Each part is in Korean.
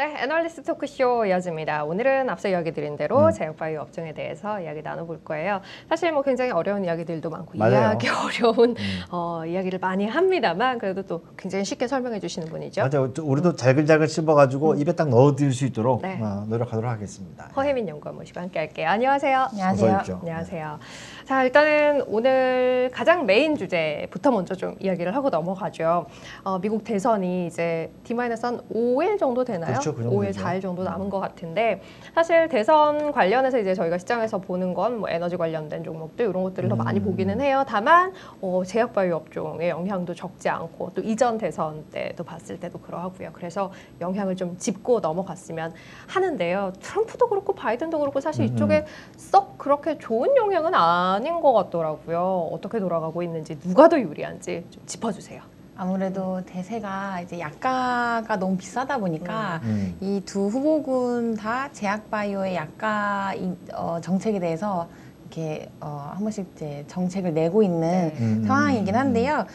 네, 애널리스트 토크쇼 이어집니다. 오늘은 앞서 이야기 드린 대로 음. 제약바이오 업종에 대해서 이야기 나눠볼 거예요. 사실 뭐 굉장히 어려운 이야기들도 많고 맞아요. 이해하기 어려운 음. 어, 이야기를 많이 합니다만 그래도 또 굉장히 쉽게 설명해 주시는 분이죠. 맞아요. 저- 우리도 잘글잘글 씹어가지고 입에 딱 넣어드릴 수 있도록 네. 어, 노력하도록 하겠습니다. 허혜민 연구원 모시고 함께 할게요. 안녕하세요. 안녕하세요. 안녕하세요. 자, 일단은 오늘 가장 메인 주제부터 먼저 좀 이야기를 하고 넘어가죠. 어, 미국 대선이 이제 D-한 5일 정도 되나요? 그렇죠, 그 정도 5일, 되죠. 4일 정도 남은 것 같은데 사실 대선 관련해서 이제 저희가 시장에서 보는 건 뭐 에너지 관련된 종목들 이런 것들을 더 많이 음. 보기는 해요. 다만 어, 제약바이오 업종의 영향도 적지 않고 또 이전 대선 때도 봤을 때도 그러하고요. 그래서 영향을 좀 짚고 넘어갔으면 하는데요. 트럼프도 그렇고 바이든도 그렇고 사실 음, 이쪽에 썩 그렇게 좋은 영향은 아닌 것 같더라고요. 어떻게 돌아가고 있는지 누가 더 유리한지 좀 짚어주세요. 아무래도 대세가 이제 약가가 너무 비싸다 보니까 음. 이두 후보군 다 제약바이오의 약가 이- 어, 정책에 대해서 이렇게 어, 한 번씩 이제 정책을 내고 있는 네. 음, 상황이긴 음, 한데요.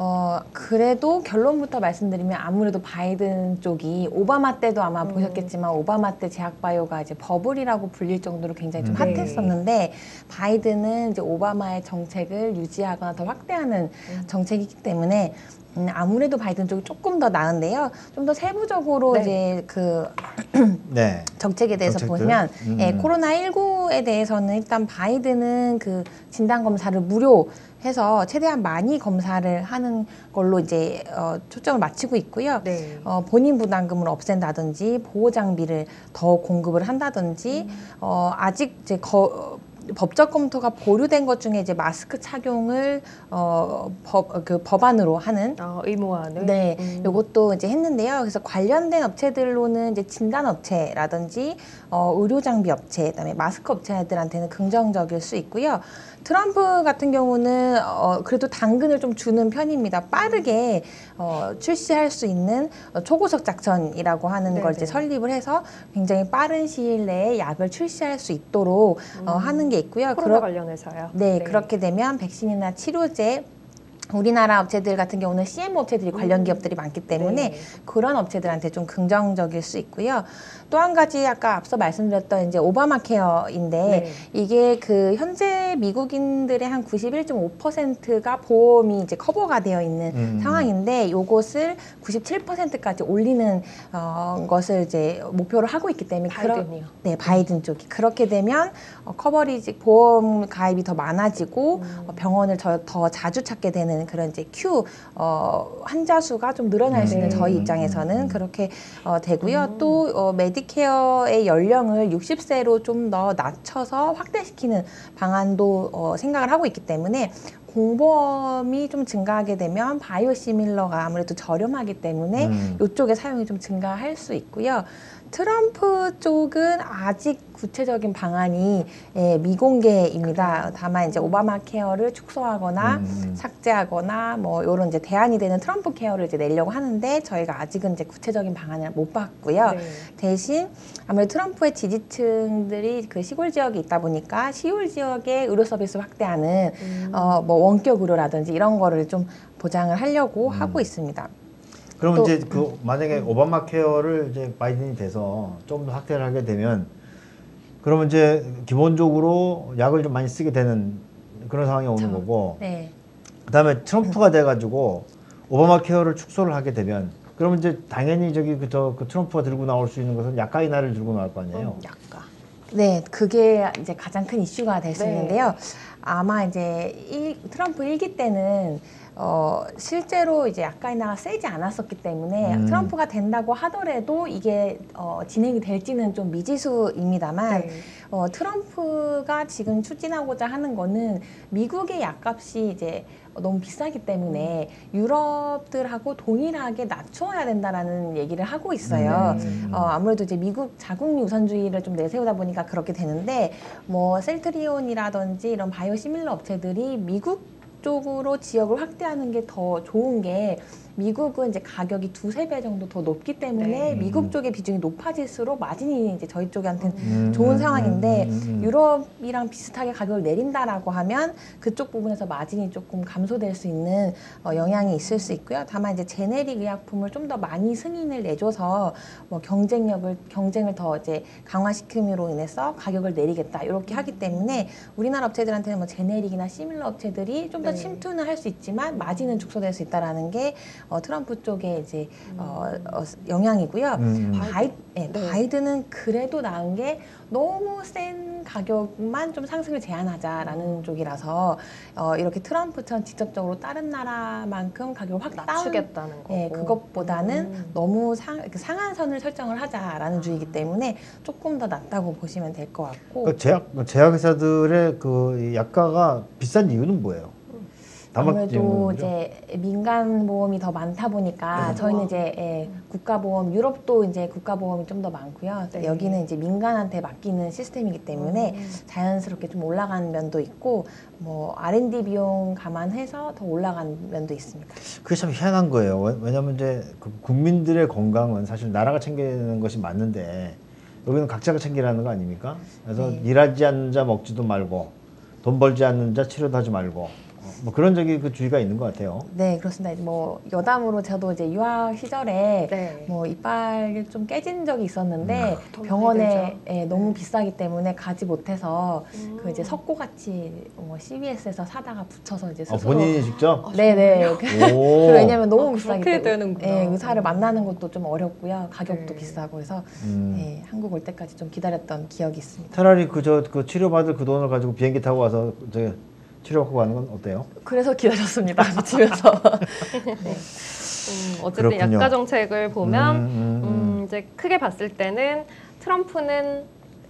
어, 그래도 결론부터 말씀드리면 아무래도 바이든 쪽이 오바마 때도 아마 음. 보셨겠지만 오바마 때 제약바이오가 이제 버블이라고 불릴 정도로 굉장히 좀 음. 네. 핫했었는데 바이든은 이제 오바마의 정책을 유지하거나 더 확대하는 음. 정책이기 때문에 음, 아무래도 바이든 쪽이 조금 더 나은데요. 좀 더 세부적으로 네. 이제 그 네. 정책에 대해서 정책들? 보면 음. 예, 코로나 19에 대해서는 일단 바이든은 그 진단 검사를 무료 해서 최대한 많이 검사를 하는 걸로 이제 어, 초점을 맞추고 있고요. 네. 어, 본인 부담금을 없앤다든지 보호 장비를 더 공급을 한다든지 음. 어, 아직 이제 거, 법적 검토가 보류된 것 중에 이제 마스크 착용을 어, 법, 그 법안으로 하는 어, 의무화는 네, 음. 요것도 이제 했는데요. 그래서 관련된 업체들로는 이제 진단 업체라든지 어, 의료 장비 업체, 그다음에 마스크 업체들한테는 긍정적일 수 있고요. 트럼프 같은 경우는 어, 그래도 당근을 좀 주는 편입니다. 빠르게 어, 출시할 수 있는 어, 초고속 작전이라고 하는 걸 이제 네네. 설립을 해서 굉장히 빠른 시일 내에 약을 출시할 수 있도록 어, 음. 하는 게 있고요. 코로나 그러- 관련해서요. 네, 그렇게 되면 백신이나 치료제 우리나라 업체들 같은 경우는 CM 업체들이 관련 음. 기업들이 많기 때문에 네. 그런 업체들한테 좀 긍정적일 수 있고요. 또 한 가지 아까 앞서 말씀드렸던 이제 오바마 케어인데 네. 이게 그 현재 미국인들의 한 91.5%가 보험이 이제 커버가 되어 있는 음. 상황인데 요것을 97%까지 올리는 어, 것을 이제 목표로 하고 있기 때문에 바이든이요. 네, 바이든 쪽이 그렇게 되면 어, coverage 보험 가입이 더 많아지고 음. 어, 병원을 더, 더 자주 찾게 되는 그런 이제 Q 어, 환자 수가 좀 늘어날 수 있는 음. 저희 입장에서는 그렇게 어, 되고요. 음. 또 어, Medicare의 연령을 60세로 좀 더 낮춰서 확대시키는 방안도 어, 생각을 하고 있기 때문에 공보험이 좀 증가하게 되면 biosimilar가 아무래도 저렴하기 때문에 음. 이쪽의 사용이 좀 증가할 수 있고요. 트럼프 쪽은 아직 구체적인 방안이 예, 미공개입니다. 다만 이제 오바마 케어를 축소하거나 음. 삭제하거나 뭐 이런 이제 대안이 되는 트럼프 케어를 이제 내려고 하는데 저희가 아직은 이제 구체적인 방안을 못 봤고요. 네. 대신 아무래도 트럼프의 지지층들이 그 시골 지역에 있다 보니까 시골 지역의 의료 서비스 확대하는 음. 어, 뭐 원격 의료라든지 이런 거를 좀 보장을 하려고 음. 하고 있습니다. 그러면 또- 이제 그 만약에 오바마 케어를 이제 바이든이 돼서 좀 더 확대를 하게 되면 그러면 이제 기본적으로 약을 좀 많이 쓰게 되는 그런 상황이 오는 그렇죠. 거고 네. 그다음에 트럼프가 돼가지고 오바마 케어를 축소를 하게 되면 그러면 이제 당연히 저기 그저 그 트럼프가 들고 나올 수 있는 것은 약가 인하를 들고 나올 거 아니에요. 음, 약간. 네, 그게 이제 가장 큰 이슈가 될 수 네. 있는데요. 아마 이제 일, 트럼프 일기 때는 어, 실제로 이제 인하가 세지 않았었기 때문에 음. 트럼프가 된다고 하더라도 이게 어, 진행이 될지는 좀 미지수입니다만 네. 어, 트럼프가 지금 추진하고자 하는 거는 미국의 약값이 이제 너무 비싸기 때문에 유럽들하고 동일하게 낮춰야 된다라는 얘기를 하고 있어요. 음. 어, 아무래도 이제 미국 자국 유선주의를 좀 내세우다 보니까 그렇게 되는데 뭐 셀트리온이라든지 이런 바이오 시밀러 업체들이 미국 쪽으로 지역을 확대하는 게 더 좋은 게 미국은 이제 가격이 두세 배 정도 더 높기 때문에 네. 미국 음. 쪽의 비중이 높아질수록 마진이 이제 저희 쪽한테는 음, 좋은 음, 상황인데 음. 유럽이랑 비슷하게 가격을 내린다라고 하면 그쪽 부분에서 마진이 조금 감소될 수 있는 어, 영향이 있을 수 있고요. 다만 이제 제네릭 의약품을 좀 더 많이 승인을 내줘서 뭐 경쟁력을 경쟁을 더 이제 강화시킴으로 인해서 가격을 내리겠다 이렇게 하기 때문에 우리나라 업체들한테는 뭐 generic이나 similar 업체들이 좀더 네. 침투는 할 수 있지만 마진은 축소될 수 있다라는 게 어, 트럼프 쪽의 이제 어, 어, 영향이고요. 음, 음. 바이, 네, 네. 바이든은 그래도 나은 게 너무 센 가격만 좀 상승을 제한하자라는 쪽이라서 어, 이렇게 트럼프처럼 직접적으로 다른 나라만큼 가격을 확 낮추겠다는 거고. 네, 그것보다는 음. 너무 상, 그 상한선을 설정을 하자라는 주의이기 때문에 조금 더 낮다고 보시면 될 것 같고 그 제약 제약회사들의 그 약가가 비싼 이유는 뭐예요? 아무래도. 이제 민간 보험이 더 많다 보니까 네. 저희는 이제 예, 국가 보험 유럽도 이제 국가 보험이 좀 더 많고요. 네. 여기는 이제 민간한테 맡기는 시스템이기 때문에 음. 자연스럽게 좀 올라간 면도 있고 뭐 R&D 비용 감안해서 더 올라간 면도 있습니다. 그게 참 희한한 거예요. 왜- 왜냐하면 이제 그 국민들의 건강은 사실 나라가 챙기는 것이 맞는데 여기는 각자가 챙기라는 거 아닙니까? 그래서 네. 일하지 않는 자 먹지도 말고 돈 벌지 않는 자 치료도 하지 말고 어, 뭐 그런 적이 그 주의가 있는 것 같아요. 네, 그렇습니다. 뭐 여담으로 저도 이제 유학 시절에 네. 뭐 이빨이 좀 깨진 적이 있었는데 더 많이 병원에 예, 너무 비싸기 때문에 가지 못해서 음. 그 이제 석고 같이 뭐 CVS에서 사다가 붙여서 이제 어, 스스로 본인이 직접 네네 오. 왜냐면 너무 아, 비싸기 그렇게 때문에 되는구나. 예, 의사를 만나는 것도 좀 어렵고요 가격도 네. 비싸고 해서 음. 예, 한국 올 때까지 좀 기다렸던 기억이 있습니다. 차라리 그저 그 치료 받을 그 돈을 가지고 비행기 타고 와서 저 치료받고 가는 건 어때요? 그래서 기다렸습니다 집에서. 음, 어쨌든 그렇군요. 약가 정책을 보면 음, 음, 음, 이제 크게 봤을 때는 트럼프는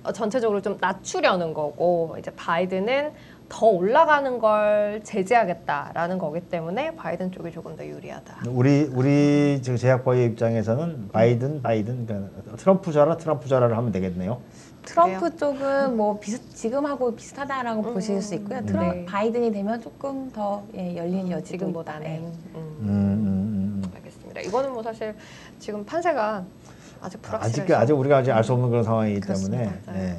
어, 전체적으로 좀 낮추려는 거고 이제 바이든은 더 올라가는 걸 제재하겠다라는 거기 때문에 바이든 쪽이 조금 더 유리하다. 우리 우리 저 제약바이오 입장에서는 바이든 바이든 그러니까 트럼프 자라 트럼프 자라를 하면 되겠네요. 트럼프 쪽은 뭐 비슷 지금하고 비슷하다라고 음, 보실 수 있고요. 트럼 네. 바이든이 되면 조금 더 예, 열린 여지도 지금보다는. 있다. 네. 음, 음, 음, 음. 알겠습니다. 이거는 뭐 사실 지금 판세가 아직 불확실해서 아직 아직 우리가 아직 알 수 없는 그런 상황이기 때문에. 그렇습니다. 예.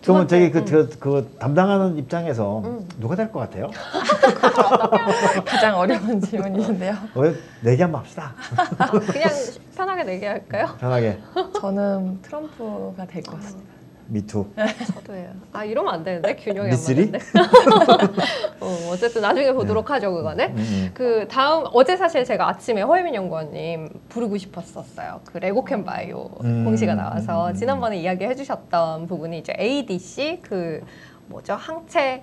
두 그러면 저기 그, 그, 그 담당하는 입장에서 음. 누가 될 것 같아요? 가장 어려운 질문이신데요. 왜 내기 한번 합시다. 그냥 편하게 내기할까요? 편하게. 저는 트럼프가 될 것 같습니다. Me too. 저도예요. 아 이러면 안 되는데 균형이 안 me three? 맞는데. 어, 어쨌든 나중에 보도록 하죠 그거는. 음, 음. 그 다음 어제 사실 제가 아침에 허혜민 연구원님 부르고 싶었었어요. 그 레고켐 바이오 음, 공시가 나와서 음, 음, 지난번에 이야기해 주셨던 부분이 이제 ADC 그 뭐죠 항체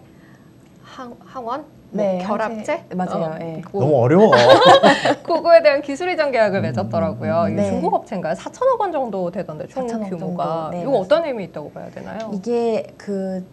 항 항원 뭐 네, 결합체 항체- 맞아요, 어, 예. 그거- 너무 어려워. 그거에 대한 기술 이전 계약을 맺었더라고요. 음, 네. 중국 업체인가요? 4천억 원 정도 되던데 총 4천억 규모가 정도. 네, 이거 어떤 의미 있다고 봐야 되나요? 이게 그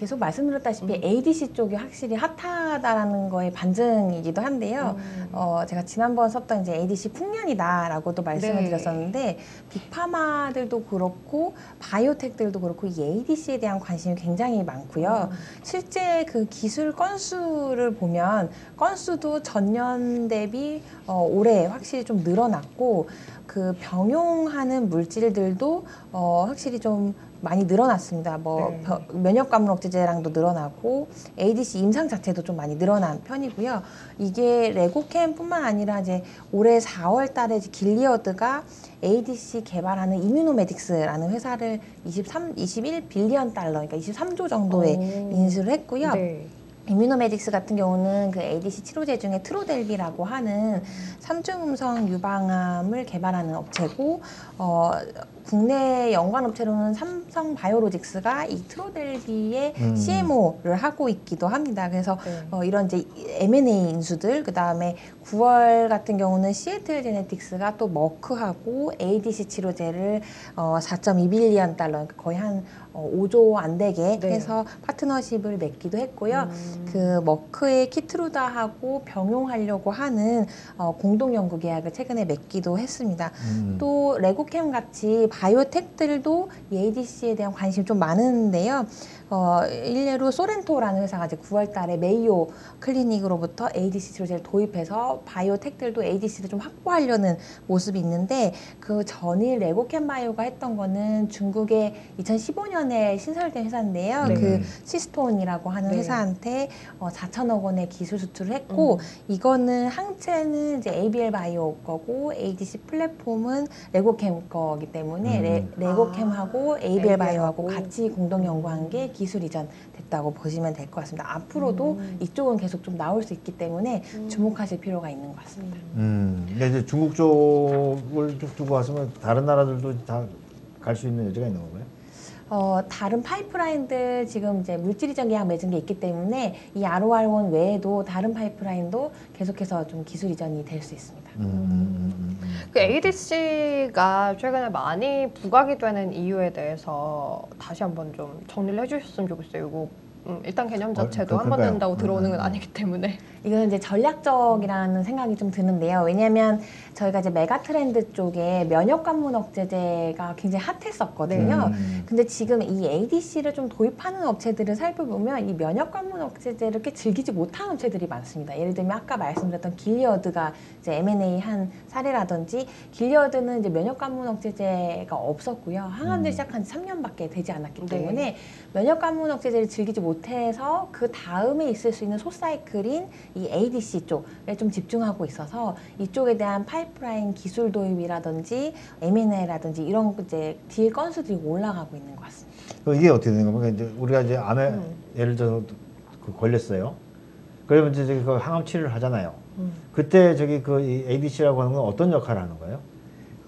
계속 말씀드렸다시피 음. ADC 쪽이 확실히 핫하다라는 거의 반증이기도 한데요. 음. 어, 제가 지난번 썼던 이제 ADC 풍년이다라고도 말씀을 네. 드렸었는데 빅파마들도 그렇고 바이오텍들도 그렇고 이 ADC에 대한 관심이 굉장히 많고요. 음. 실제 그 기술 건수를 보면 건수도 전년 대비 어, 올해 확실히 좀 늘어났고 그 병용하는 물질들도 어, 확실히 좀 많이 늘어났습니다. 뭐 네. 벼- 면역 감물 억제제랑도 늘어나고 ADC 임상 자체도 좀 많이 늘어난 편이고요. 이게 레고캠뿐만 아니라 이제 올해 4월달에 길리어드가 ADC 개발하는 이뮤노메딕스라는 회사를 23, 21 빌리언 달러, 그러니까 23조 정도에 오. 인수를 했고요. 네. 이뮤노메딕스 같은 경우는 그 ADC 치료제 중에 트로델비라고 하는 삼중음성 유방암을 개발하는 업체고 어, 국내 연관 업체로는 삼성 바이오로직스가 이 트로델비의 음. CMO를 하고 있기도 합니다. 그래서 네. 어, 이런 이제 M&A 인수들 그 다음에 9월 같은 경우는 시애틀 제네틱스가 또 머크하고 ADC 치료제를 어, 4.2빌리언 달러 그러니까 거의 한 어, 5조 안 되게 네. 해서 파트너십을 맺기도 했고요. 음. 그 머크의 키트루다하고 병용하려고 하는 어, 공동 연구 계약을 최근에 맺기도 했습니다. 음. 또 레고켐 같이 biotech들도 이 ADC에 대한 관심이 좀 많은데요. 어, 일례로 소렌토라는 회사가 이제 9월 달에 메이오 클리닉으로부터 ADC 치료제를 도입해서 biotech들도 ADC를 좀 확보하려는 모습이 있는데 그 전일 레고켐 바이오가 했던 거는 중국의 2015년 에 신설된 회사인데요. 네. 그 시스톤이라고 하는 네. 회사한테 어, 4천억 원의 기술 수출을 했고 음. 이거는 항체는 이제 ABL 바이오 거고 ADC 플랫폼은 레고캠 거기 때문에 음. 레, 레고캠하고 ABL 바이오하고 ABL 하고. 같이 공동 연구한 게 기술 이전 됐다고 보시면 될 것 같습니다. 앞으로도 음. 이쪽은 계속 좀 나올 수 있기 때문에 주목하실 필요가 있는 것 같습니다. 음. 근데 이제 중국 쪽을 쭉 두고 왔으면 다른 나라들도 다 갈 수 있는 여지가 있는 건가요? 어, 다른 파이프라인들 지금 이제 물질 이전 계약 맺은 게 있기 때문에 이 ROR1 외에도 다른 파이프라인도 계속해서 좀 기술 이전이 될 수 있습니다. 음, 음, 음, 음. 그 ADC가 최근에 많이 부각이 되는 이유에 대해서 다시 한번 좀 정리를 해주셨으면 좋겠어요. 이거 음, 일단 개념 어, 자체도 그- 한번 그러니까요. 된다고 들어오는 건. 아니기 때문에 이거는 이제 전략적이라는 생각이 좀 드는데요. 왜냐하면 저희가 이제 메가 트렌드 쪽에 면역 관문 억제제가 굉장히 핫했었거든요. 음. 근데 지금 이 ADC를 좀 도입하는 업체들을 살펴보면 이 면역 관문 억제제를 꽤 즐기지 못하는 업체들이 많습니다. 예를 들면 아까 말씀드렸던 길리어드가 이제 M&A 한 사례라든지 길리어드는 이제 면역 관문 억제제가 없었고요. 항암제 음. 시작한 지 3년밖에 되지 않았기 네. 때문에 면역 관문 억제제를 즐기지 못해서 그 다음에 있을 수 있는 소사이클인 이 ADC 쪽에 좀 집중하고 있어서 이쪽에 대한 파이프라인 기술 도입이라든지 M&A라든지 이런 이제 딜 건수들이 올라가고 있는 것 같습니다. 이게 어떻게 되는 겁니까? 이제 우리가 이제 암에 음. 예를 들어서 그 걸렸어요. 그러면 이제 그 항암 치료를 하잖아요. 음. 그때 저기 그 ADC라고 하는 건 어떤 역할을 하는 거예요?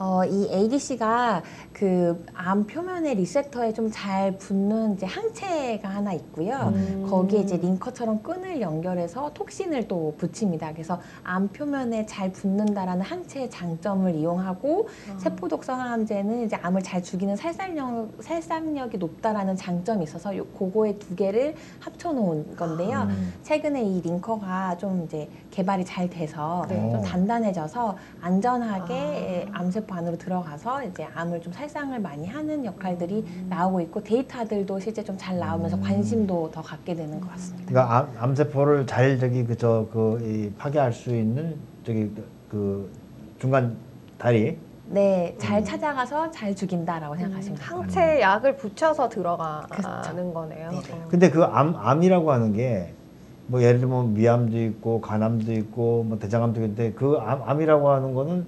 어, 이 ADC가 그 암 표면의 리셉터에 좀 잘 붙는 이제 항체가 하나 있고요. 음. 거기에 이제 링커처럼 끈을 연결해서 톡신을 또 붙입니다. 그래서 암 표면에 잘 붙는다라는 항체의 장점을 이용하고 아. 세포 독성 항암제는 이제 암을 잘 죽이는 살상력 살상력이 높다라는 장점이 있어서 요 그거의 두 개를 합쳐 놓은 건데요. 음. 최근에 이 링커가 좀 이제 개발이 잘 돼서 네. 좀 단단해져서 안전하게 아. 암세포 안으로 들어가서 이제 암을 좀 살상을 많이 하는 역할들이 음. 나오고 있고 데이터들도 실제 좀 잘 나오면서 음. 관심도 더 갖게 되는 것 같습니다. 그러니까 암, 암세포를 잘 저기 그저 그 파괴할 수 있는 저기 그- 그 중간 다리 네, 잘 음. 찾아가서 잘 죽인다라고 생각하시면 돼요. 항체 약을 붙여서 들어가는 그렇죠. 거네요. 네. 음. 근데 그 암, 암이라고 하는 게 뭐 예를 들면 위암도 있고 간암도 있고 뭐 대장암도 있는데 그 암, 암이라고 하는 거는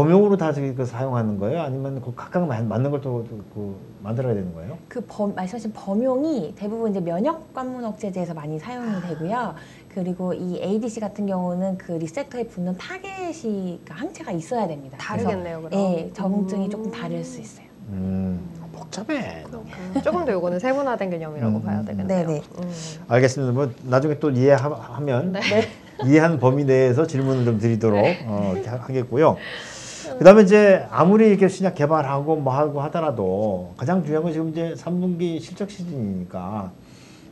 범용으로 다 저기 그 사용하는 거예요? 아니면 그 각각 맞- 맞는 걸 또 그 만들어야 되는 거예요? 그 범, 말씀하신 범용이 대부분 이제 면역 관문 억제제에서 많이 사용이 되고요. 그리고 이 ADC 같은 경우는 그 receptor에 붙는 타겟이 그러니까 항체가 있어야 됩니다. 다르겠네요, 그럼. 예, 적응증이 음. 조금 다를 수 있어요. 음, 복잡해. 너무. 음, 조금 더 요거는 세분화된 개념이라고 음, 봐야 음, 되겠네요. 네네. 음. 알겠습니다. 뭐 나중에 또 이해하면 네. 이해한 범위 내에서 질문을 좀 드리도록 어, 이렇게 하- 하겠고요. 그다음에 이제 아무리 이렇게 신약 개발하고 뭐 하고 하더라도 가장 중요한 건 지금 이제 3분기 실적 시즌이니까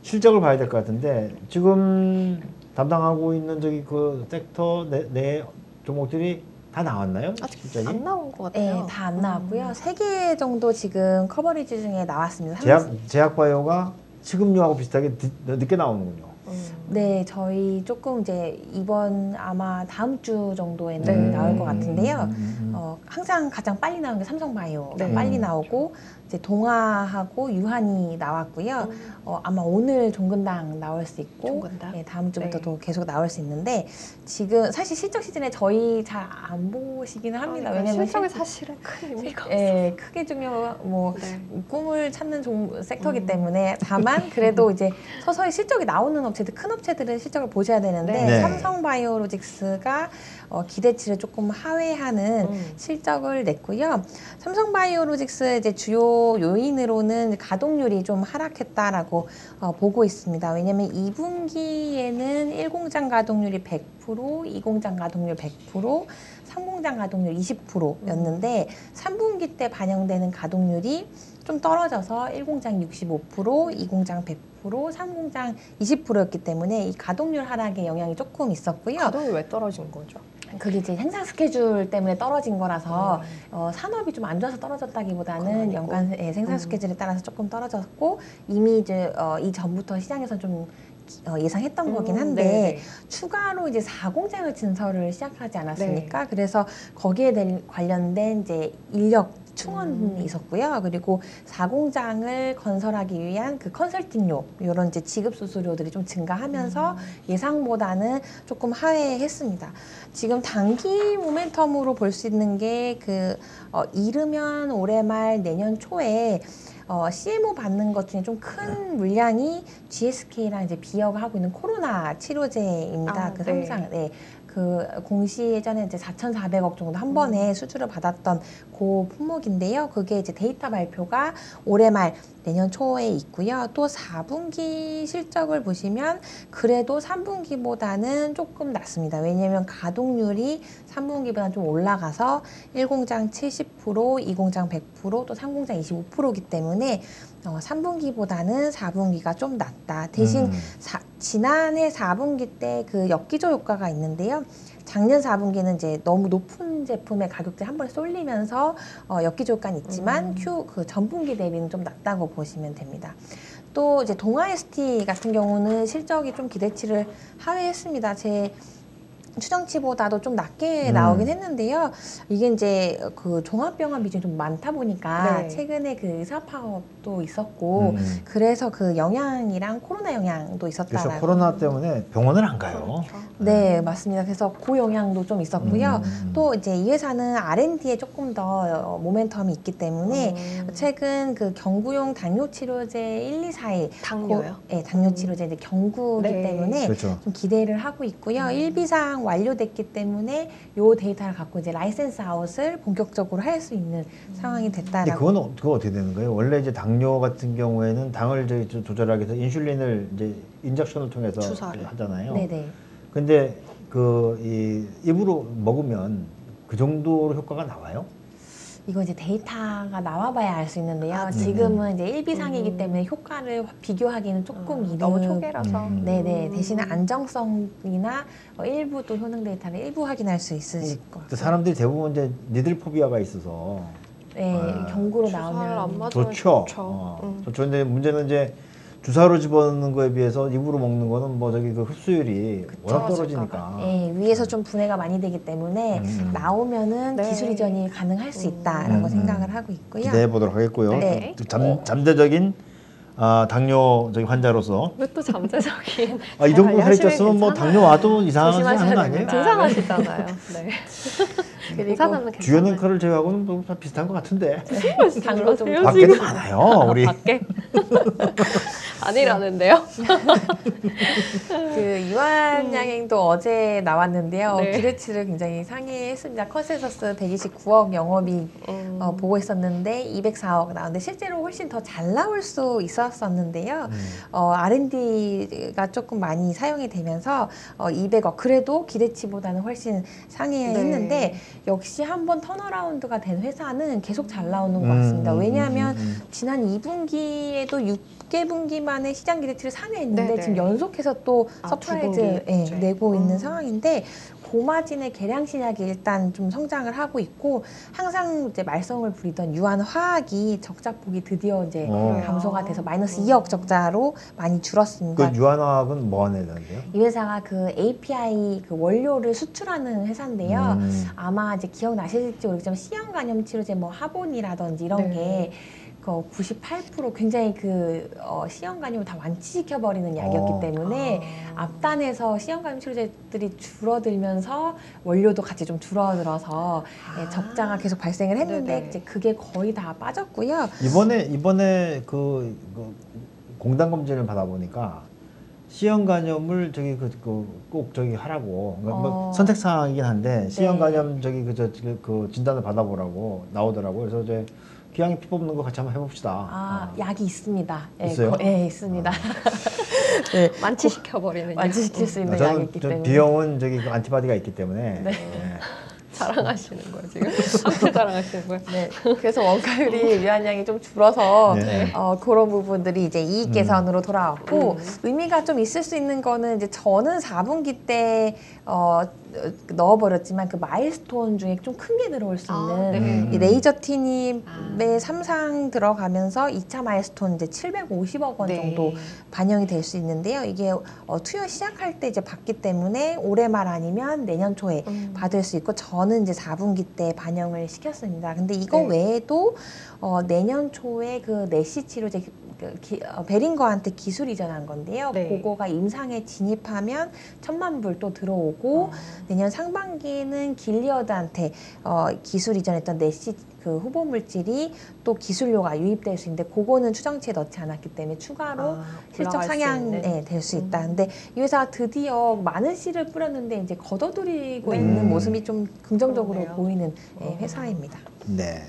실적을 봐야 될 것 같은데 지금 담당하고 있는 저기 그 섹터 내, 내 종목들이 다 나왔나요? 아직 실적이? 안 나온 것 네, 같아요. 다안 나왔고요. 세 개 정도 지금 커버리지 중에 나왔습니다. 제약 제약바이오가 식음료하고 비슷하게 늦, 늦게 나오는군요. 음. 네, 저희 조금 이제 이번 아마 다음 주 정도에는 네. 나올 것 같은데요. 음, 음, 음. 어, 항상 가장 빨리 나오는 게 삼성바이오가 네. 빨리 나오고 이제 동아하고 유한이 나왔고요. 어, 아마 오늘 종근당 나올 수 있고 종근당? 네, 다음 주부터도 네. 계속 나올 수 있는데 지금 사실 실적 시즌에 저희 잘 안 보시기는 합니다. 그러니까 왜냐면 실적이 실- 사실은 큰 의미가 없어요. 예, 크게 중요 뭐 네. 꿈을 찾는 종, 섹터기 음. 때문에 다만 그래도 이제 서서히 실적이 나오는 업체들 큰 업체들은 실적을 보셔야 되는데 네. 삼성바이오로직스가 어, 기대치를 조금 하회하는 음. 실적을 냈고요. 삼성바이오로직스 이제 주요 요인으로는 가동률이 좀 하락했다라고 어, 보고 있습니다. 왜냐하면 2분기에는 1공장 가동률이 100%, 2공장 가동률 100%, 3공장 가동률 20%였는데 3분기 때 반영되는 가동률이 좀 떨어져서 1공장 65%, 2공장 100%, 3공장 20%였기 때문에 이 가동률 하락에 영향이 조금 있었고요. 가동이 왜 떨어진 거죠? 그게 이제 행사 스케줄 때문에 떨어진 거라서 음. 어, 산업이 좀 안 좋아서 떨어졌다기보다는. 연간 예, 생산 음. 스케줄에 따라서 조금 떨어졌고 이미 이제 어, 이 전부터 시장에서 좀 어, 예상했던 거긴 음, 한데 네네. 추가로 이제 4공장을 진설을 시작하지 않았습니까? 네. 그래서 거기에 대, 관련된 이제 인력 충원이 음. 있었고요. 그리고 4공장을 건설하기 위한 그 컨설팅료 이런 이제 지급 수수료들이 좀 증가하면서 음. 예상보다는 조금 하회했습니다. 지금 단기 모멘텀으로 볼 수 있는 게그 어, 이르면 올해 말 내년 초에 어, CMO 받는 것 중에 좀 큰 물량이 GSK랑 이제 Vir가 하고 있는 코로나 치료제입니다. 아, 그 네. 삼상 네. 그 공시 예전에 이제 4,400억 정도 한 번에 수주를 받았던 그 품목인데요. 그게 이제 데이터 발표가 올해 말 내년 초에 있고요. 또 4분기 실적을 보시면 그래도 3분기보다는 조금 낮습니다. 왜냐하면 가동률이 3분기보다 좀 올라가서 1공장 70%, 2공장 100%, 또 3공장 25%이기 때문에 어, 3분기보다는 4분기가 좀 낮다. 대신 음. 사- 지난해 4분기 때 그 역기조 효과가 있는데요. 작년 4분기는 이제 너무 높은 제품의 가격대 한 번에 쏠리면서 어, 역기조 효과는 있지만 음. Q 그 전분기 대비는 좀 낮다고 보시면 됩니다. 또 이제 동아ST 같은 경우는 실적이 좀 기대치를 하회했습니다. 제 추정치보다도 좀 낮게 음. 나오긴 했는데요. 이게 이제 그 종합병원 비중이 좀 많다 보니까 네. 최근에 그 의사 파업 도 있었고 음. 그래서 그 영향이랑 코로나 영향도 있었다라고. 코로나 때문에 병원을 안 가요. 그렇죠. 네, 맞습니다. 그래서 그 영향도 좀 있었고요. 음. 또 이제 이 회사는 R&D에 조금 더 모멘텀이 있기 때문에 음. 최근 그 경구용 당뇨 치료제 1, 2, 4일 당뇨요? 네, 당뇨 치료제 이제 경구기 네. 때문에 그렇죠. 좀 기대를 하고 있고요. 음. 일 1비상 완료됐기 때문에 요 데이터를 갖고 이제 license out을 본격적으로 할 수 있는 상황이 됐다라고. 그건 어- 그거 어떻게 되는 거예요? 원래 이제 당뇨 같은 경우에는 당을 조- 조절하기 위해서 인슐린을 이제 injection을 통해서 주사를. 하잖아요. 네네. 근데 그 이 입으로 먹으면 그 정도로 효과가 나와요? 이거 이제 데이터가 나와봐야 알 수 있는데요. 아, 지금은 이제 1b상이기 음. 때문에 효과를 비교하기는 조금 음, 이르. 너무 초기라서. 음. 네네. 음. 대신에 안정성이나 어, 일부 또 효능 데이터를 일부 확인할 수 있으실 것또 같아요. 사람들이 대부분 이제 니들 포비아가 있어서 네, 아, 경고로 주사를 안 나오면 맞으면 좋죠. 좋죠. 어, 음. 좋죠. 근데 문제는 이제 주사로 집어넣는 거에 비해서 입으로 먹는 거는 뭐 저기 그 흡수율이 워낙 떨어지니까. 네, 위에서 좀 분해가 많이 되기 때문에 음. 나오면은 네. 기술 이전이 가능할 수 음. 있다라고 음. 생각을 하고 있고요. 기대해 보도록 하겠고요. 네. 잠, 잠재적인 아, 당뇨 저기 환자로서 왜또 잠재적인 아, 이 정도 찌었으면 뭐. 당뇨 와도 이상하지 않은 거 아니에요? 됩니다. 등산하시잖아요. 네. 그리고 주요 괜찮아요. 앵커를 제외하고는 뭐다 비슷한 것 같은데 당뇨 좀 그러세요, 밖에도 지금? 많아요 우리 밖에 아니라는데요. 그 유한 양행도 어제 나왔는데요. 네. 기대치를 굉장히 상회했습니다. 컨센서스 129억 영업이 음. 어, 보고 있었는데 204억 나왔는데 실제로 훨씬 더 잘 나올 수 있었었는데요. 음. 어, R&D가 조금 많이 사용이 되면서 어, 200억 그래도 기대치보다는 훨씬 상회했는데 네. 역시 한번 turnaround가 된 회사는 계속 잘 나오는 것 음, 같습니다. 음, 왜냐하면 음, 음. 지난 2분기에도 6개 분기 만에 시장 기대치를 상회했는데 네네. 지금 연속해서 또 아, surprise 예. 내고 있는 음. 상황인데 고마진의 개량 신약이 일단 좀 성장을 하고 있고 항상 이제 말썽을 부리던 유한 화학이 적자폭이 드디어 이제 어. 감소가 돼서 마이너스 음. 2억 적자로 많이 줄었습니다. 그 유한화학은 뭐 하는 회사인데요? 이 회사가 그 API 그 원료를 수출하는 회사인데요. 음. 아마 이제 기억 나실지 모르겠지만 C형 간염 치료제 뭐 하본이라든지 이런 네. 게 그98% 굉장히 그 어, 간염을 다 완치시켜 버리는 약이었기 어. 때문에 아. 앞단에서 간염 치료제들이 줄어들면서 원료도 같이 좀 줄어들어서 예, 적자가 계속 발생을 했는데 아. 네네. 이제 그게 거의 다 빠졌고요. 이번에 이번에 그, 그 공단 검진을 받아보니까 C형 간염을 저기 그, 그, 꼭 저기 하라고 그러니까 뭐 어. 선택 사항이긴 한데 C형 네. 간염 저기 그저 그, 그 진단을 받아보라고 나오더라고. 그래서 이제 기왕에 피 뽑는 거 같이 한번 해봅시다. 아, 어. 약이 있습니다. 예, 있어요? 거- 예, 있습니다. 네, 완치시켜 버리는 완치시킬 수 있는 약이 있기 저 때문에. B형은 저기 그 안티바디가 있기 때문에 네. 예. 자랑하시는 거예요 지금. 어떻게 자랑하시는 거예요? 네, 그래서 원가율이 위안량이 좀 줄어서 네. 어, 그런 부분들이 이제 이익 개선으로 돌아왔고 음. 의미가 좀 있을 수 있는 거는 이제 저는 4분기 때 어, 넣어버렸지만 그 마일스톤 중에 좀 큰 게 들어올 수 아, 있는 네. 이 레이저 티닙의 아. 삼상 들어가면서 2차 마일스톤 이제 750억 원 네. 정도 반영이 될 수 있는데요. 이게 어, 투여 시작할 때 이제 받기 때문에 올해 말 아니면 내년 초에 음. 받을 수 있고 저는 이제 4분기 때 반영을 시켰습니다. 근데 이거 네. 외에도 어, 내년 초에 그 내시 치료제 그 기- 어, 베링거한테 기술 이전한 건데요. 네. 그거가 임상에 진입하면 천만 불 또 들어오고 내년 상반기에는 길리어드한테 어, 기술 이전했던 내시 그 후보 물질이 또 기술료가 유입될 수 있는데 그거는 추정치에 넣지 않았기 때문에 추가로 아, 실적 올라갈 수 상향 있는. 네, 될수 있다. 음. 근데 이 회사가 드디어 많은 씨를 뿌렸는데 이제 걷어들이고 네. 있는 모습이 좀 긍정적으로 그러네요. 보이는 예, 어. 회사입니다. 네.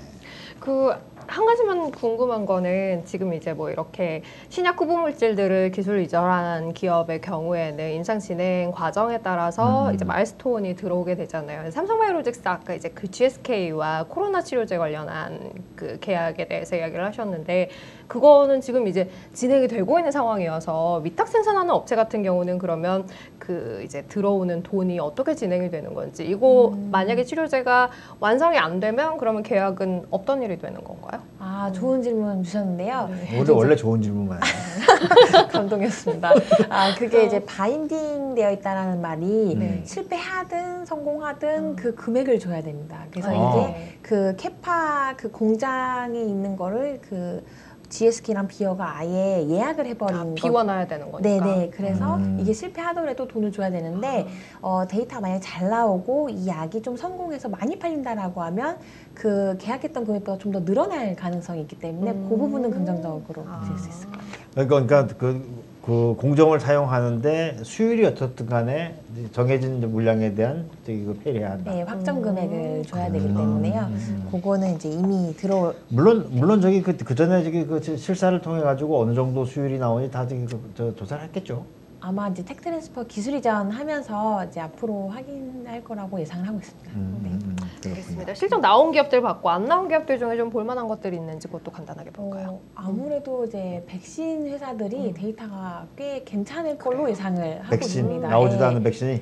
그 한 가지만 궁금한 거는 지금 이제 뭐 이렇게 신약 후보 물질들을 기술 이전한 기업의 경우에는 임상 진행 과정에 따라서 음. 이제 마일스톤이 들어오게 되잖아요. 삼성바이오로직스 아까 이제 그 GSK와 코로나 치료제 관련한 그 계약에 대해서 이야기를 하셨는데 그거는 지금 이제 진행이 되고 있는 상황이어서 위탁 생산하는 업체 같은 경우는 그러면 그 이제 들어오는 돈이 어떻게 진행이 되는 건지 이거 음. 만약에 치료제가 완성이 안 되면 그러면 계약은 없던 일이 되는 건가요? 아 좋은 질문 주셨는데요. 네. 원래 원래 좋은 질문만 해요. 감동이었습니다. 아 그게 이제 binding 되어 있다라는 말이 네. 실패하든 성공하든 음. 그 금액을 줘야 됩니다. 그래서 아. 이게 그 capa 그 공장에 있는 거를 그 GSK랑 Vir가 아예 예약을 해버린 아, 거. 비워놔야 되는 거니까. 네네. 그래서 음. 이게 실패하더라도 돈을 줘야 되는데 어, 데이터 만약 잘 나오고 이 약이 좀 성공해서 많이 팔린다라고 하면 그 계약했던 금액보다 좀 더 늘어날 가능성이 있기 때문에 음. 그 부분은 긍정적으로 아. 볼수 있을 것 같아요. 그러니까 그, 그 공정을 사용하는데 수율이 어떻든 간에 정해진 물량에 대한 그 폐리해야 한다. 네, 확정 음. 금액을 줘야 되기 음. 때문에요. 음. 그거는 이제 이미 들어 물론 물론 저기 그, 그 전에 저기 그 실사를 통해 가지고 어느 정도 수율이 나오니 다 저기 그, 저 조사를 했겠죠. 아마 이제 tech transfer 기술 이전 하면서 이제 앞으로 확인할 거라고 예상을 하고 있습니다. 음, 네. 음, 음, 그렇군요. 알겠습니다. 실적 나온 기업들 봤고 안 나온 기업들 중에 좀 볼만한 것들이 있는지 그것도 간단하게 볼까요? 어, 아무래도 이제 백신 회사들이 음. 데이터가 꽤 괜찮을 걸로 예상을 하고 백신 있습니다. 나오지도 네. 않은 백신이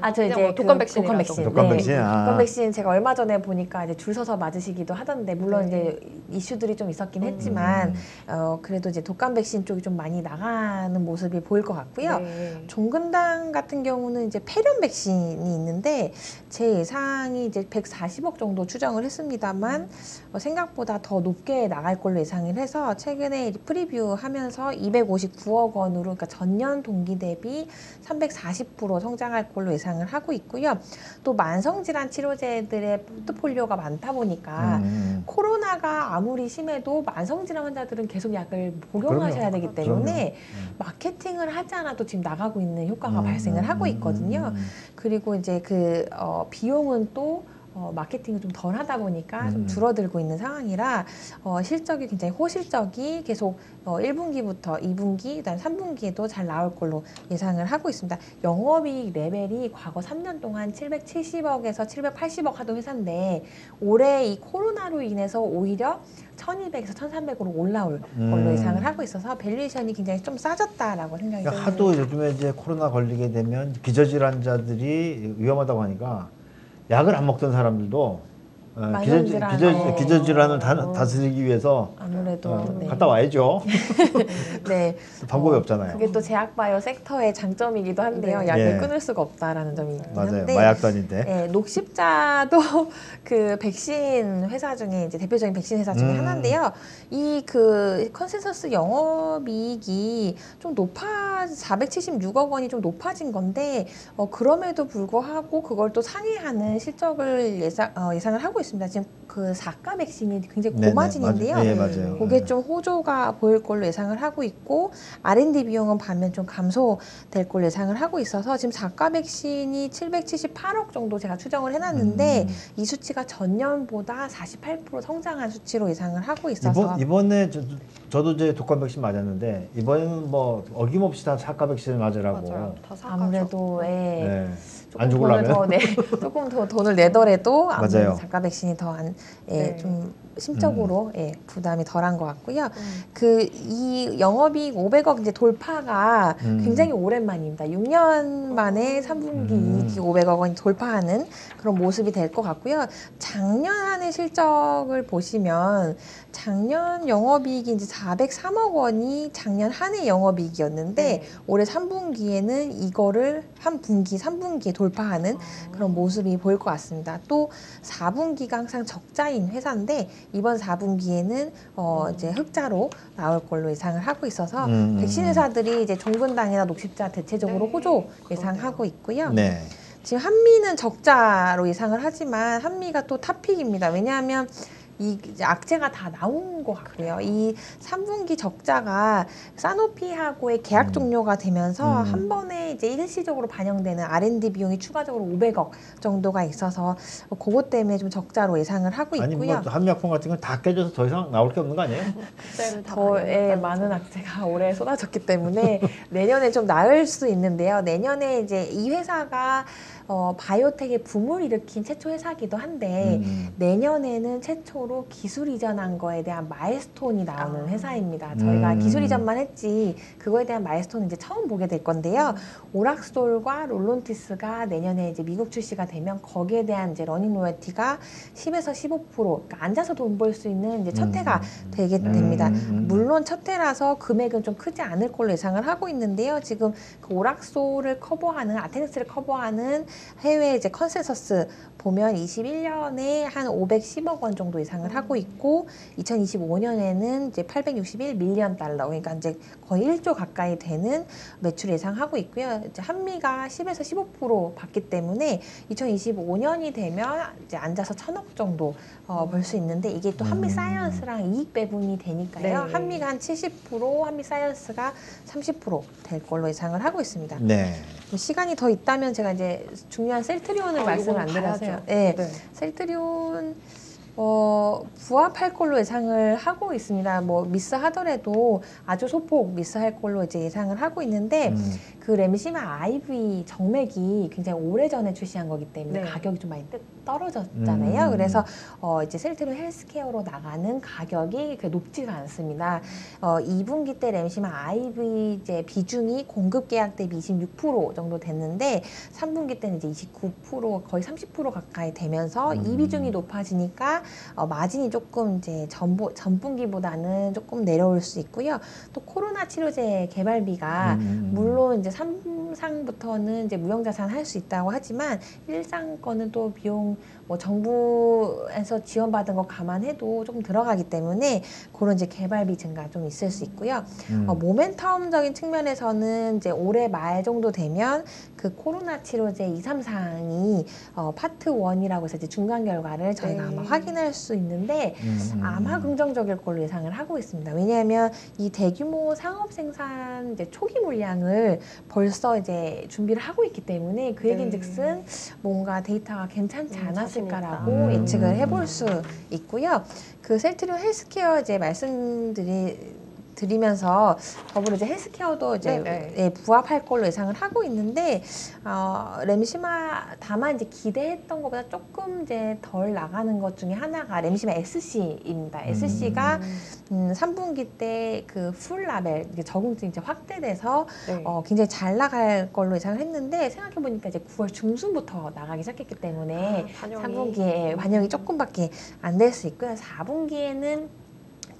아, 저 이제 뭐 독감 그 백신이라도. 독감 백신. 독감 네. 백신. 아. 독감 백신 제가 얼마 전에 보니까 이제 줄 서서 맞으시기도 하던데 물론 네. 이제 이슈들이 좀 있었긴 음. 했지만 어, 그래도 이제 독감 백신 쪽이 좀 많이 나가는 모습이 보일 것 같고요. 네. 종근당 같은 경우는 이제 폐렴 백신이 있는데 제 예상이 이제 140억 정도 추정을 했습니다만 어, 생각보다 더 높게 나갈 걸로 예상을 해서 최근에 preview 하면서 259억 원으로 그러니까 전년 동기 대비 340% 성장할 걸로 예상을 하고 있고요. 또 만성질환 치료제들의 포트폴리오가 많다 보니까 음, 코로나가 아무리 심해도 만성질환 환자들은 계속 약을 복용하셔야 그럼요. 되기 때문에 그럼요. 마케팅을 하지 않아도 지금 나가고 있는 효과가 음, 발생을 하고 음, 있거든요. 음, 그리고 이제 그 어, 비용은 또 어, 마케팅이 좀덜 하다 보니까 좀 음. 줄어들고 있는 상황이라 어, 실적이 굉장히 호실적이 계속 어, 1분기부터 2분기, 그다음 3분기에도 잘 나올 걸로 예상을 하고 있습니다. 영업이익 레벨이 과거 3년 동안 770억에서 780억 하던 회사인데 올해 이 코로나로 인해서 오히려 1200에서 1300으로 올라올 걸로 음. 예상을 하고 있어서 valuation이 굉장히 좀 싸졌다라고 생각이 그러니까. 하도 요즘에 이제 코로나 걸리게 되면 기저질 환자들이 위험하다고 하니까 약을 안 먹던 사람들도 어, 기저, 만성질환. 기저, 어. 기저질환을 다, 다스리기 위해서 아무래도 어, 네. 갔다 와야죠. 네. 방법이 어, 없잖아요. 그게 또 제약바이오 섹터의 장점이기도 한데요. 네. 약을 예. 끊을 수가 없다라는 점이 있긴 맞아요. 한데. 마약단인데. 네, 녹십자도 그 백신 회사 중에 이제 대표적인 백신 회사 중에 음. 하나인데요. 이 그 컨센서스 영업이익이 좀 높아 476억 원이 좀 높아진 건데 어, 그럼에도 불구하고 그걸 또 상회하는 실적을 예상 어, 예상을 하고 있습니다. 지금 그 4가 백신이 굉장히 네네, 고마진인데요. 맞아요. 네, 맞아요. 그게 좀 호조가 보일 걸로 예상을 하고 있고 R&D 비용은 반면 좀 감소될 걸로 예상을 하고 있어서 지금 4가 백신이 778억 정도 제가 추정을 해놨는데 음. 이 수치가 전년보다 48% 성장한 수치로 예상을 하고 있어서 이번 이번에 저, 저도 이제 독감 백신 맞았는데 이번에는 뭐 어김없이 다 사과 백신을 맞으라고. 맞아요. 다 사가죠. 아무래도 예, 네. 조금 안 돈을 죽으려면. 더, 네, 조금 더 돈을 내더라도 맞아요. 아무래도 작가 백신이 더안 예, 네. 좀 심적으로 예, 부담이 덜한 것 같고요. 음. 그이 영업이익 500억 이제 돌파가 음. 굉장히 오랜만입니다. 6년 만에 3분기 음. 이익이 500억 원 돌파하는 그런 모습이 될 것 같고요. 작년 한 해 실적을 보시면 작년 영업이익이 이제 403억 원이 작년 한 해 영업이익이었는데 네. 올해 3분기에는 이거를 한 분기, 3분기에 돌파하는 그런 모습이 보일 것 같습니다. 또 4분기가 항상 적자인 회사인데 이번 4분기에는 어 이제 흑자로 나올 걸로 예상을 하고 있어서 음, 음, 백신 음. 회사들이 이제 종분당이나 녹십자 대체적으로 네, 호조. 예상하고 있고요. 네. 지금 한미는 적자로 예상을 하지만 한미가 또 탑픽입니다. 왜냐하면 이 이제 악재가 다 나온 것 같고요. 이 3분기 적자가 사노피하고의 계약 음. 종료가 되면서 음. 한 번에 이제 일시적으로 반영되는 R&D 비용이 추가적으로 500억 정도가 있어서 그것 때문에 좀 적자로 예상을 하고 아니 있고요. 뭐 한약품 같은 건 다 깨져서 더 이상 나올 게 없는 거 아니에요? 그때를 다더 예, 반영했다는 많은. 악재가 올해 쏟아졌기 때문에 내년에 좀 나을 수 있는데요. 내년에 이제 이 회사가 어, biotech의 붐을 일으킨 최초 회사기도 한데 음. 내년에는 최초로 기술 이전한 거에 대한 milestone이 나오는 아. 회사입니다. 저희가 음. 기술 이전만 했지 그거에 대한 milestone은 이제 처음 보게 될 건데요. 오락솔과 롤론티스가 내년에 이제 미국 출시가 되면 거기에 대한 이제 running 로열티가 10에서 15% 그러니까 앉아서 돈 벌 수 있는 이제 첫 해가 되게 음. 됩니다. 음, 음. 물론 첫 해라서 금액은 좀 크지 않을 걸로 예상을 하고 있는데요. 지금 그 오락솔을 커버하는 아테넥스를 커버하는 해외 이제 컨센서스 보면 21년에 한 510억 원 정도 예상을 하고 있고 2025년에는 이제 861 million 달러 그러니까 이제 거의 1조 가까이 되는 매출 예상하고 있고요. 이제 한미가 10에서 15% 받기 때문에 2025년이 되면 이제 앉아서 천억 정도 어, 벌수 있는데 이게 또 한미 음. 사이언스랑 이익 배분이 되니까요. 네. 한미가 한 70%, 한미 사이언스가 30%될 걸로 예상을 하고 있습니다. 네. 뭐 시간이 더 있다면 제가 이제 중요한 셀트리온을 어, 말씀을 안 드려서요. 봐야죠. 네. 네. 셀트리온 어, 부합할 걸로 예상을 하고 있습니다. 뭐 미스하더라도 아주 소폭 미스할 걸로 이제 예상을 하고 있는데 음. 그 램시마 IV 정맥이 굉장히 오래 전에 출시한 거기 때문에 네. 가격이 좀 많이 뜨- 떨어졌잖아요. 음. 그래서 어, 이제 셀트리온 헬스케어로 나가는 가격이 그 높지가 않습니다. 어, 2분기 때 램시마 아이브이 이제 비중이 공급 계약 대비 26% 정도 됐는데 3분기 때는 이제 29% 거의 30% 가까이 되면서 이 음. 비중이 높아지니까 어, 마진이 조금 이제 전보, 전분기보다는 조금 내려올 수 있고요. 또 코로나 치료제 개발비가 음. 물론 이제 삼상부터는 이제 무형자산 할 수 있다고 하지만 일상 거는 또 비용 뭐 정부에서 지원받은 거 감안해도 조금 들어가기 때문에 그런 이제 개발비 증가 좀 있을 수 있고요. 음. 어, 모멘텀적인 측면에서는 이제 올해 말 정도 되면 그 코로나 치료제 2, 3상이 어, 파트 1이라고 해서 이제 중간 결과를 저희가 네. 아마 확인할 수 있는데 음, 음, 아마 음. 긍정적일 걸로 예상을 하고 있습니다. 왜냐하면 이 대규모 상업 생산 이제 초기 물량을 벌써 이제 준비를 하고 있기 때문에 그 네. 얘긴즉슨 뭔가 데이터가 괜찮지 음, 않았을까라고 있다. 예측을 음. 해볼 수 있고요. 그 셀트리온 헬스케어 이제 말씀드리 드리면서 더불어 이제 헬스케어도 이제 네, 네. 예, 부합할 걸로 예상을 하고 있는데 어, 램시마 다만 이제 기대했던 것보다 조금 이제 덜 나가는 것 중에 하나가 램시마 SC입니다. SC가 음, 3분기 때 그 풀 라벨 이게 적응증이 이제 확대돼서 네. 어, 굉장히 잘 나갈 걸로 예상을 했는데 생각해 보니까 이제 9월 중순부터 나가기 시작했기 때문에 아, 반영이. 3분기에 반영이 조금밖에 안 될 수 있고요. 4분기에는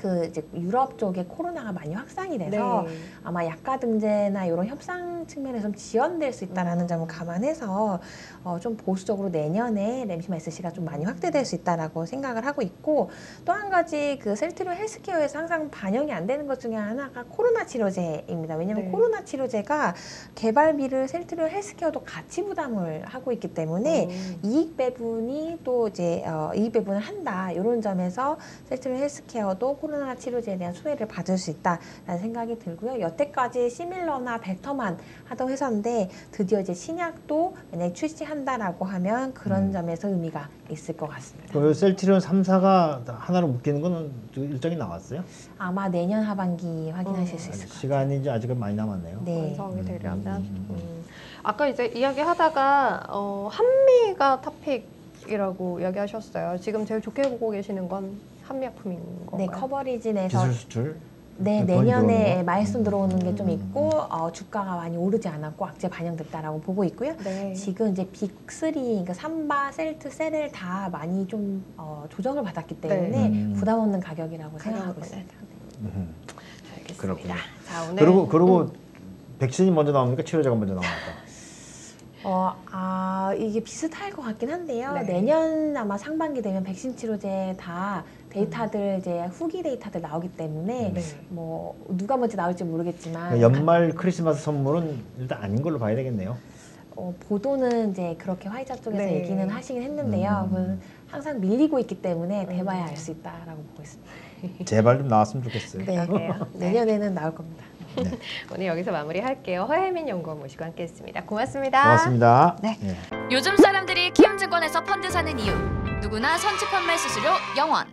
그 이제 유럽 쪽에 코로나가 많이 확산이 돼서 네. 아마 약가 등재나 이런 협상 측면에서 좀 지연될 수 있다라는 점을 감안해서 어, 좀 보수적으로 내년에 램시마 SC가 좀 많이 확대될 수 있다라고 생각을 하고 있고 또 한 가지 그 셀트리온 헬스케어에서 항상 반영이 안 되는 것 중에 하나가 코로나 치료제입니다. 왜냐하면 네. 코로나 치료제가 개발비를 셀트리온 헬스케어도 같이 부담을 하고 있기 때문에 음. 이익 배분이 또 이제 어, 이익 배분을 한다 이런 점에서 셀트리온 헬스케어도 코로나 치료제에 대한 수혜를 받을 수 있다라는 생각이 들고요. 여태까지 시밀러나 벨터만 하던 회사인데 드디어 이제 신약도 만약에 출시한다라고 하면 그런 음. 점에서 의미가 있을 것 같습니다. 그 셀트리온 3사가 하나로 묶이는 거는 일정이 나왔어요? 아마 내년 하반기 확인하실 음. 수 있을 것 같아요. 시간이 이제 아직은 많이 남았네요. 네. 완성이 되려면 음, 음, 음. 음. 아까 이제 이야기하다가 어, 한미가 top pick 이라고 이야기하셨어요. 지금 제일 좋게 보고 계시는 건 한미약품인 네, 건가요? coverage 내서 기술 수출. 네, 내년에 거? milestone 들어오는 게좀 음. 있고 어, 주가가 많이 오르지 않았고 악재 반영됐다라고 보고 있고요. 네. 지금 이제 big3 그러니까 삼바, 셀트, 셀을 다 많이 좀 어, 조정을 받았기 때문에 네. 음. 부담 없는 가격이라고 생각하고 가격은. 있습니다. 음. 알겠습니다. 그렇군요. 자 오늘 그리고 그리고 음. 백신이 먼저 나옵니까? 치료제가 먼저 나옵니까? 어, 아, 이게 비슷할 것 같긴 한데요. 네. 내년 아마 상반기 되면 백신 치료제 다 데이터들 이제 후기 데이터들 나오기 때문에 네. 뭐 누가 먼저 나올지 모르겠지만 그러니까 연말 크리스마스 선물은 일단 아닌 걸로 봐야 되겠네요. 어, 보도는 이제 그렇게 화이자 쪽에서 네. 얘기는 하시긴 했는데요. 음. 그건 항상 밀리고 있기 때문에 음. 돼봐야 알 수 있다라고 보고 있습니다. 제발 좀 나왔으면 좋겠어요. 네. 네. 내년에는 나올 겁니다. 오늘 여기서 마무리할게요. 허혜민 연구원 모시고 함께했습니다. 고맙습니다. 고맙습니다. 네. 예. 요즘 사람들이 키움증권에서 펀드 사는 이유 누구나 선취 판매 수수료 0원